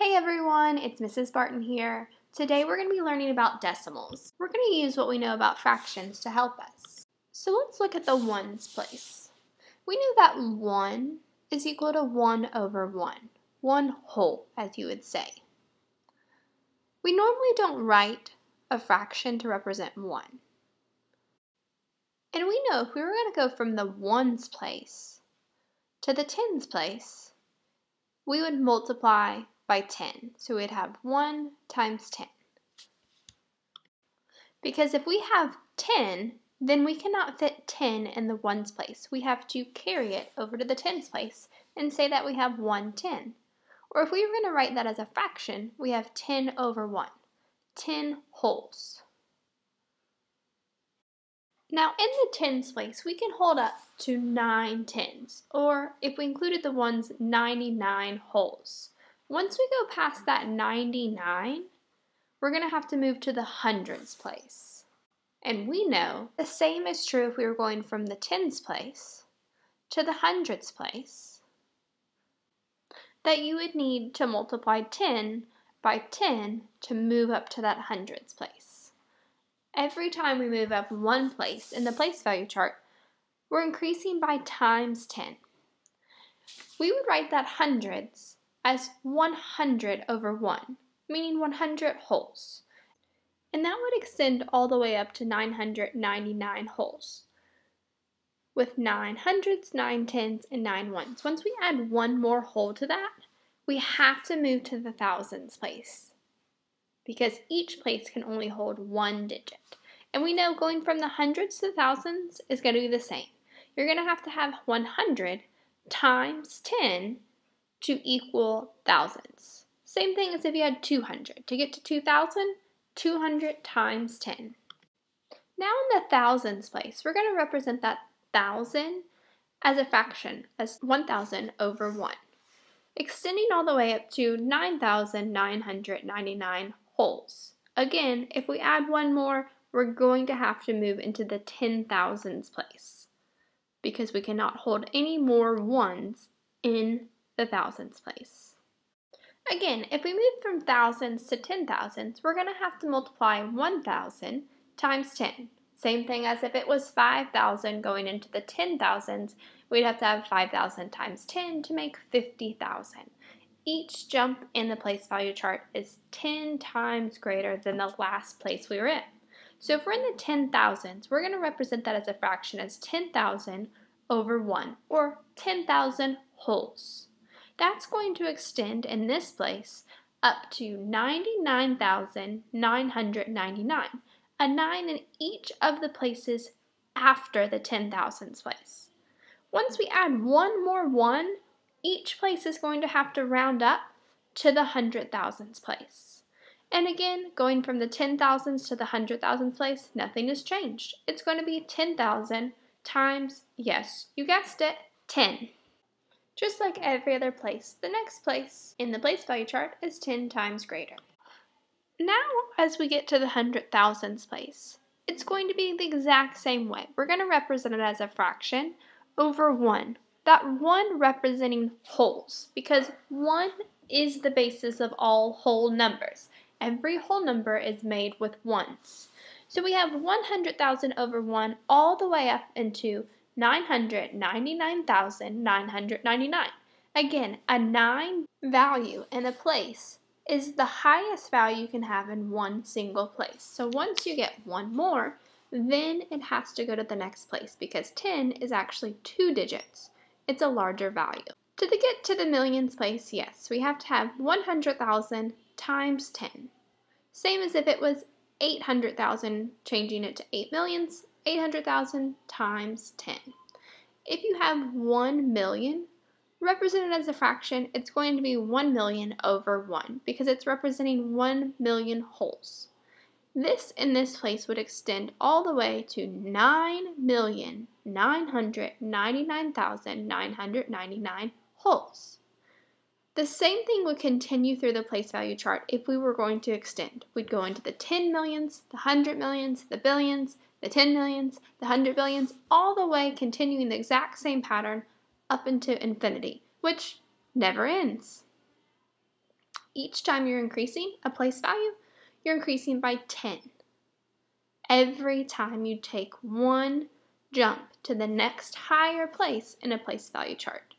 Hey everyone, it's Mrs. Barton here. Today we're going to be learning about decimals. We're going to use what we know about fractions to help us. So let's look at the ones place. We know that 1 is equal to 1 over 1, 1 whole as you would say. We normally don't write a fraction to represent 1. And we know if we were going to go from the ones place to the tens place, we would multiply by 10. So we'd have 1 times 10. Because if we have 10, then we cannot fit 10 in the ones place. We have to carry it over to the tens place and say that we have 1 10. Or if we were going to write that as a fraction, we have 10 over 1, 10 wholes. Now in the tens place, we can hold up to 9 tens, or if we included the ones, 99 wholes. Once we go past that 99, we're going to have to move to the hundreds place. And we know the same is true if we were going from the tens place to the hundreds place, that you would need to multiply 10 by 10 to move up to that hundreds place. Every time we move up one place in the place value chart, we're increasing by times 10. We would write that hundreds as 100 over 1, meaning 100 wholes. And that would extend all the way up to 999 wholes, with 9 hundreds, 9 tens, and 9 ones. Once we add one more whole to that, we have to move to the thousands place, because each place can only hold one digit. And we know going from the hundreds to the thousands is going to be the same. You're going to have to have 100 times 10 to equal thousands. Same thing as if you had 200. To get to 2,000, 200 times 10. Now in the thousands place, we're going to represent that thousand as a fraction, as 1,000 over 1, extending all the way up to 9,999 wholes. Again, if we add one more, we're going to have to move into the 10,000s place because we cannot hold any more ones in the thousands place. Again, if we move from thousands to ten thousands, we're going to have to multiply 1,000 times 10. Same thing as if it was 5,000 going into the 10,000s, we'd have to have 5,000 times 10 to make 50,000. Each jump in the place value chart is 10 times greater than the last place we were in. So if we're in the 10,000s, we're going to represent that as a fraction as 10,000 over 1, or 10,000 wholes that's going to extend in this place up to 99,999, a 9 in each of the places after the 10,000s place. Once we add one more 1, each place is going to have to round up to the 100,000s place. And again, going from the 10,000s to the 100,000s place, nothing has changed. It's going to be 10,000 times, yes, you guessed it, 10. Just like every other place, the next place in the place value chart is 10 times greater. Now, as we get to the hundred thousands place, it's going to be the exact same way. We're going to represent it as a fraction over 1. That 1 representing wholes, because 1 is the basis of all whole numbers. Every whole number is made with ones. So we have 100,000 over 1 all the way up into 999,999. Again, a 9 value in a place is the highest value you can have in one single place. So once you get one more, then it has to go to the next place because 10 is actually two digits. It's a larger value. To get to the millions place, yes, we have to have 100,000 times 10. Same as if it was 800,000, changing it to 8 millions, 800,000 times 10. If you have 1 million represented as a fraction, it's going to be 1 million over 1 because it's representing 1 million wholes. This in this place would extend all the way to 9,999,999 wholes. The same thing would continue through the place value chart if we were going to extend. We'd go into the 10 millions, the 100 millions, the billions, the 10 millions, the 100 billions, all the way continuing the exact same pattern up into infinity, which never ends. Each time you're increasing a place value, you're increasing by 10. Every time you take one jump to the next higher place in a place value chart,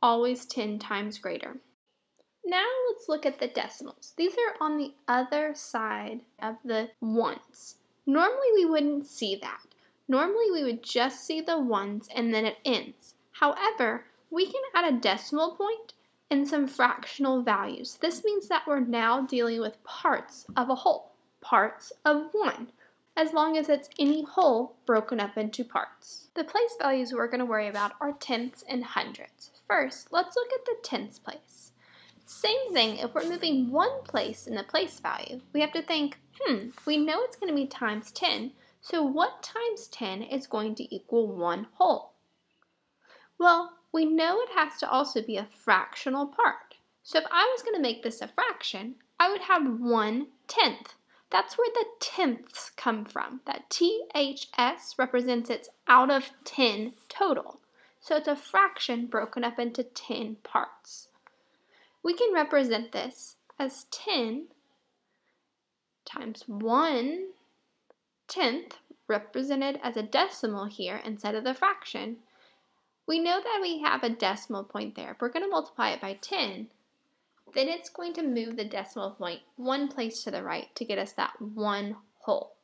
always 10 times greater. Now let's look at the decimals. These are on the other side of the ones. Normally we wouldn't see that. Normally we would just see the ones and then it ends. However, we can add a decimal point and some fractional values. This means that we're now dealing with parts of a whole, parts of one, as long as it's any whole broken up into parts. The place values we're going to worry about are tenths and hundredths. First, let's look at the tenths place. Same thing, if we're moving one place in the place value, we have to think, hmm, we know it's going to be times 10, so what times 10 is going to equal 1 whole? Well, we know it has to also be a fractional part. So if I was going to make this a fraction, I would have 1 tenth. That's where the tenths come from. That THS represents its out of 10 total. So it's a fraction broken up into 10 parts. We can represent this as 10 times 1 tenth represented as a decimal here instead of the fraction. We know that we have a decimal point there. If we're going to multiply it by 10, then it's going to move the decimal point one place to the right to get us that one whole.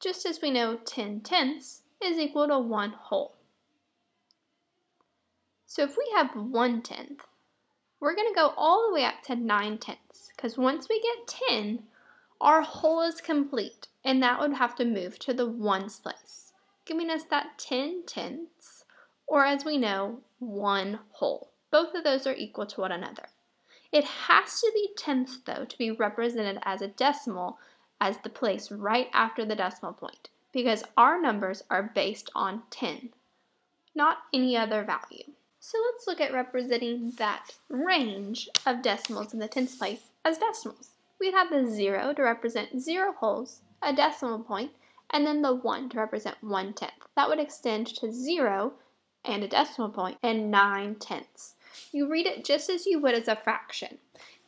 Just as we know 10 tenths is equal to one whole. So if we have 1 tenth, we're going to go all the way up to 9 tenths because once we get 10, our whole is complete and that would have to move to the ones place, giving us that 10 tenths or as we know, 1 whole. Both of those are equal to one another. It has to be tenths though to be represented as a decimal as the place right after the decimal point because our numbers are based on 10, not any other value. So let's look at representing that range of decimals in the tens place as decimals. We'd have the 0 to represent 0 wholes, a decimal point, and then the 1 to represent 1 tenth. That would extend to 0 and a decimal point and 9 tenths. You read it just as you would as a fraction.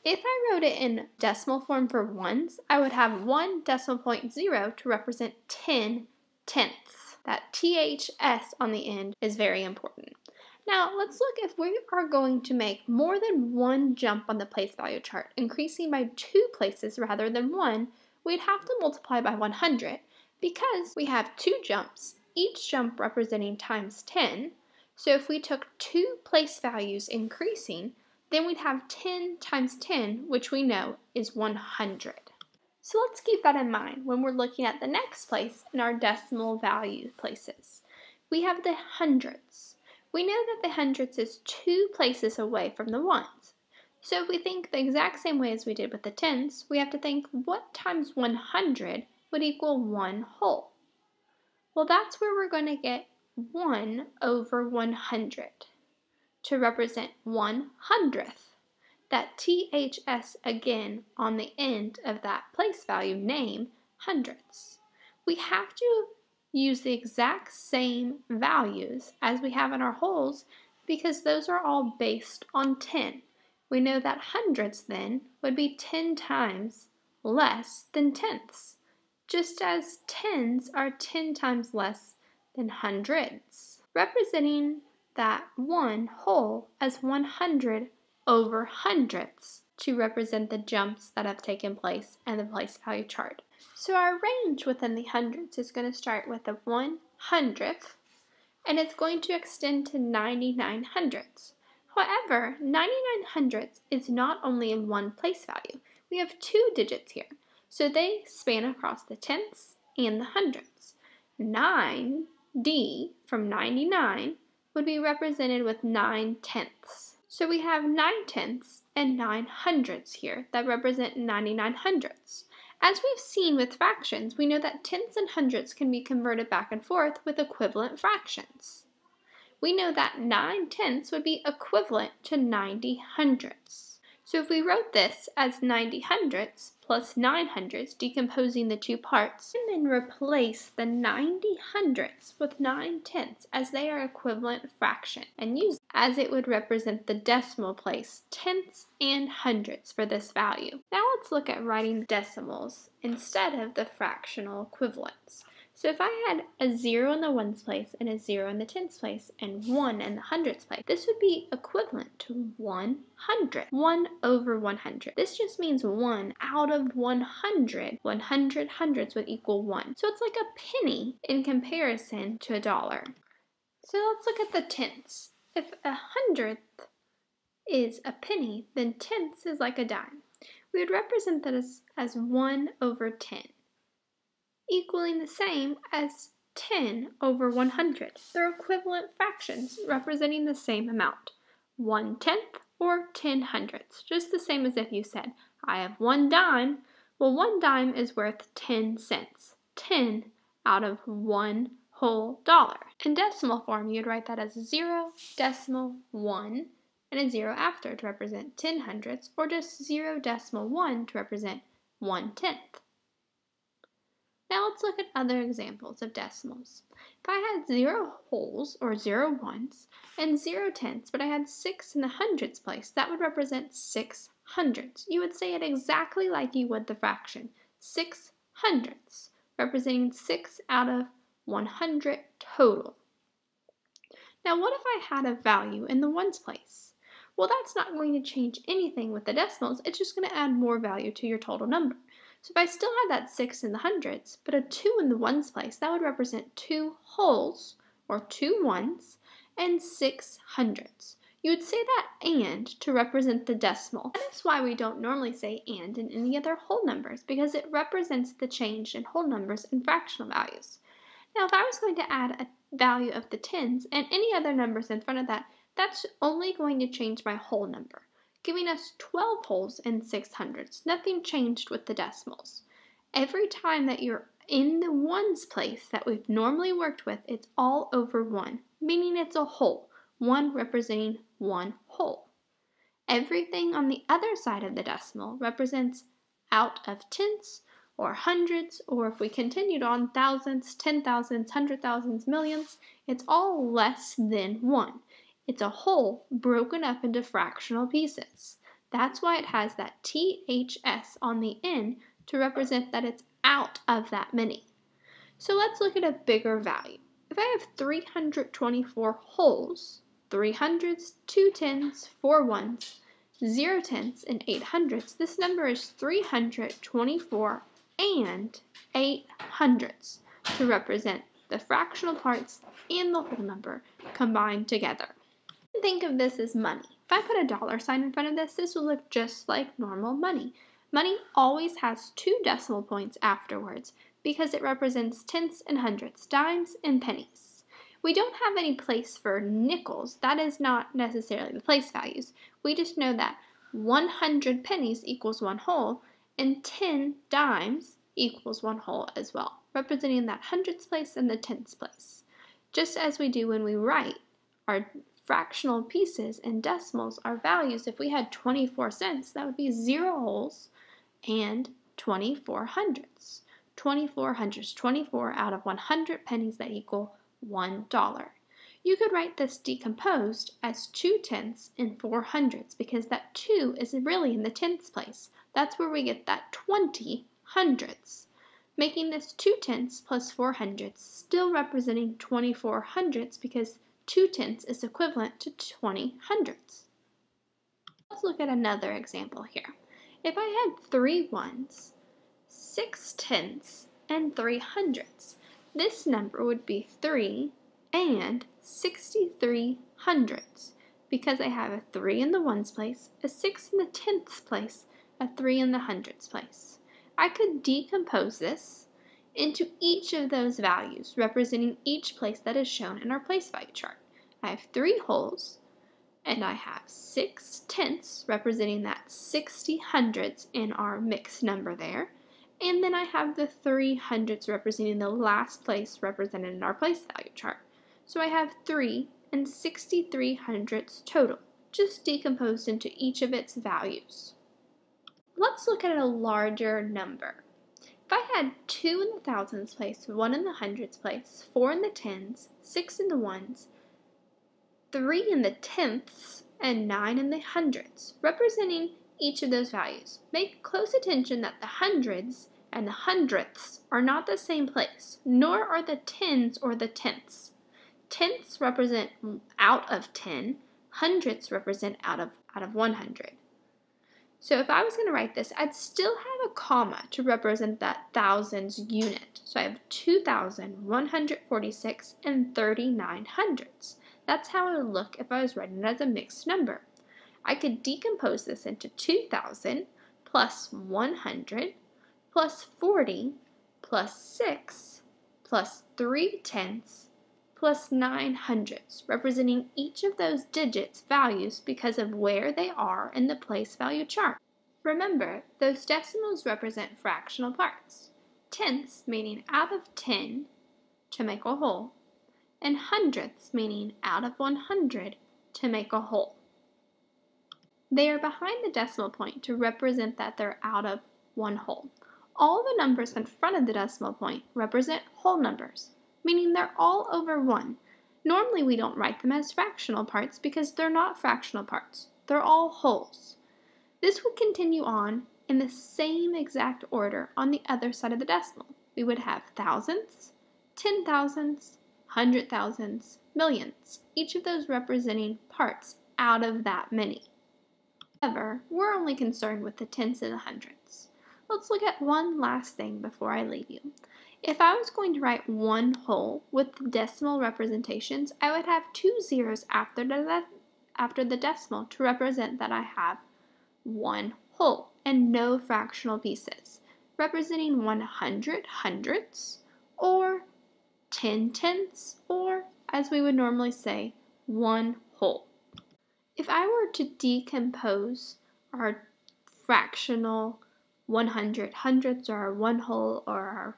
If I wrote it in decimal form for ones, I would have 1 decimal point 0 to represent 10 tenths. That THS on the end is very important. Now let's look if we are going to make more than one jump on the place value chart, increasing by two places rather than one, we'd have to multiply by 100 because we have two jumps, each jump representing times 10. So if we took two place values increasing, then we'd have 10 times 10, which we know is 100. So let's keep that in mind when we're looking at the next place in our decimal value places. We have the hundredths. We know that the hundredths is two places away from the ones. So if we think the exact same way as we did with the tenths, we have to think what times 100 would equal 1 whole? Well, that's where we're going to get 1 over 100 to represent 1 hundredth. That THS again on the end of that place value name, hundredths. We have to use the exact same values as we have in our wholes because those are all based on 10. We know that hundredths then would be 10 times less than tenths, just as tens are 10 times less than hundreds, representing that one whole as 100 over hundredths to represent the jumps that have taken place in the place value chart. So our range within the hundreds is going to start with a 1 hundredth and it's going to extend to 99 hundredths. However, 99 hundredths is not only in one place value. We have two digits here, so they span across the tenths and the hundredths. 9D from 99 would be represented with 9 tenths. So we have 9 tenths and 9 hundredths here that represent 99 hundredths. As we've seen with fractions, we know that tenths and hundredths can be converted back and forth with equivalent fractions. We know that 9 tenths would be equivalent to 90 hundredths. So if we wrote this as 90 hundredths plus 9 hundredths, decomposing the two parts, and then replace the 90 hundredths with 9 tenths as they are equivalent fraction, and use as it would represent the decimal place, tenths and hundredths for this value. Now let's look at writing decimals instead of the fractional equivalents. So if I had a zero in the ones place and a zero in the tens place and one in the hundreds place, this would be equivalent to 100. 1 over 100. This just means 1 out of 100. 100 hundreds would equal 1. So it's like a penny in comparison to a dollar. So let's look at the tenths. If a hundredth is a penny, then tenths is like a dime. We would represent that as, as 1 over 10 equaling the same as 10 over 100. They're equivalent fractions representing the same amount. 1 tenth or 10 hundredths, just the same as if you said, I have one dime. Well, one dime is worth 10 cents. 10 out of one whole dollar. In decimal form, you'd write that as 0 decimal 1 and a 0 after to represent 10 hundredths, or just 0 decimal 1 to represent 1 tenth. Now let's look at other examples of decimals. If I had zero wholes or zero ones and zero tenths, but I had six in the hundreds place, that would represent six hundredths. You would say it exactly like you would the fraction. Six hundredths, representing six out of 100 total. Now what if I had a value in the ones place? Well, that's not going to change anything with the decimals. It's just going to add more value to your total number. So if I still had that 6 in the hundreds, but a 2 in the ones place, that would represent 2 wholes, or 2 ones, and 6 hundredths. You would say that AND to represent the decimal. That is why we don't normally say AND in any other whole numbers, because it represents the change in whole numbers and fractional values. Now if I was going to add a value of the tens and any other numbers in front of that, that's only going to change my whole number giving us 12 wholes and 6 hundredths. Nothing changed with the decimals. Every time that you're in the ones place that we've normally worked with, it's all over 1, meaning it's a whole, 1 representing one whole. Everything on the other side of the decimal represents out of tenths or hundreds, or if we continued on thousands, ten thousands, hundred thousands, millions, it's all less than 1. It's a whole broken up into fractional pieces. That's why it has that THS on the end to represent that it's out of that many. So let's look at a bigger value. If I have 324 wholes, 3 hundreds, 2 tens, 4 ones, 0 tenths, and 8 hundredths, this number is 324 and 8 hundredths to represent the fractional parts and the whole number combined together. Think of this as money. If I put a dollar sign in front of this, this will look just like normal money. Money always has two decimal points afterwards because it represents tenths and hundredths, dimes and pennies. We don't have any place for nickels. That is not necessarily the place values. We just know that 100 pennies equals one whole and 10 dimes equals one whole as well, representing that hundredths place and the tenths place. Just as we do when we write our fractional pieces and decimals are values. If we had 24 cents, that would be zero wholes and 24 hundredths. 24 hundredths, 24 out of 100 pennies that equal $1. You could write this decomposed as 2 tenths and 4 hundredths because that 2 is really in the tenths place. That's where we get that 20 hundredths, making this 2 tenths plus 4 hundredths still representing 24 hundredths because 2 tenths is equivalent to 20 hundredths. Let's look at another example here. If I had three ones, 6 tenths, and 3 hundredths, this number would be 3 and 63 hundredths because I have a 3 in the ones place, a 6 in the tenths place, a 3 in the hundredths place. I could decompose this into each of those values, representing each place that is shown in our place value chart. I have three wholes, and I have six tenths, representing that 60 hundredths in our mixed number there. And then I have the three hundredths representing the last place represented in our place value chart. So I have 3 and 63 hundredths total. just decomposed into each of its values. Let's look at a larger number. If I had 2 in the thousands place, 1 in the hundreds place, 4 in the tens, 6 in the ones, 3 in the tenths, and 9 in the hundreds, representing each of those values. Make close attention that the hundreds and the hundredths are not the same place, nor are the tens or the tenths. Tenths represent out of 10, hundredths represent out of, out of 100. So if I was going to write this, I'd still have a comma to represent that thousands unit. So I have 2,146 and 39 hundredths. That's how it would look if I was writing it as a mixed number. I could decompose this into 2,000 plus 100 plus 40 plus 6 plus 3 tenths plus 9 hundredths, representing each of those digits' values because of where they are in the place value chart. Remember, those decimals represent fractional parts. Tenths meaning out of 10 to make a whole, and hundredths meaning out of 100 to make a whole. They are behind the decimal point to represent that they're out of one whole. All the numbers in front of the decimal point represent whole numbers meaning they're all over 1. Normally we don't write them as fractional parts because they're not fractional parts. They're all wholes. This would continue on in the same exact order on the other side of the decimal. We would have thousandths, ten thousandths, hundred thousandths, millions, each of those representing parts out of that many. However, we're only concerned with the tens and the hundreds. Let's look at one last thing before I leave you. If I was going to write one whole with the decimal representations, I would have two zeros after the, after the decimal to represent that I have one whole and no fractional pieces, representing 100 hundredths or 10 tenths or, as we would normally say, one whole. If I were to decompose our fractional 100 hundredths or our one whole or our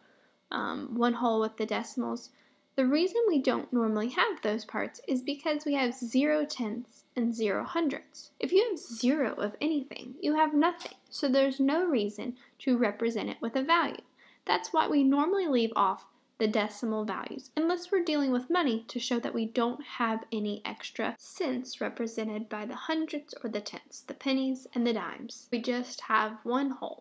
um, one whole with the decimals. The reason we don't normally have those parts is because we have zero tenths and zero hundredths. If you have zero of anything, you have nothing, so there's no reason to represent it with a value. That's why we normally leave off the decimal values, unless we're dealing with money to show that we don't have any extra cents represented by the hundreds or the tenths, the pennies and the dimes. We just have one whole.